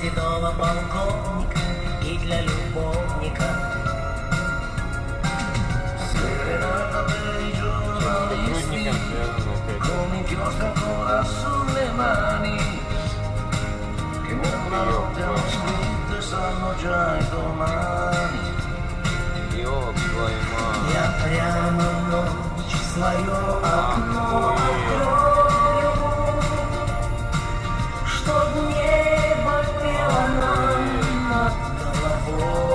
седого полковника и для любовника. Serenata per i giornalisti, con inchiostro ancora sulle mani, che una notte hanno scritto e sanno già i domani. Ёб твою мать. Я прямо в ночь свое окно Oh.